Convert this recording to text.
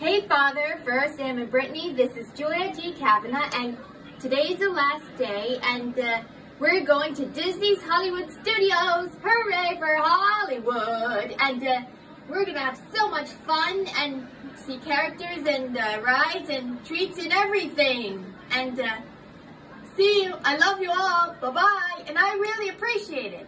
Hey Father, first Sam and Brittany, this is Julia G. Kavanagh, and today's the last day, and uh, we're going to Disney's Hollywood Studios. Hooray for Hollywood! And uh, we're gonna have so much fun and see characters and uh, rides and treats and everything. And uh, see you. I love you all. Bye bye. And I really appreciate it.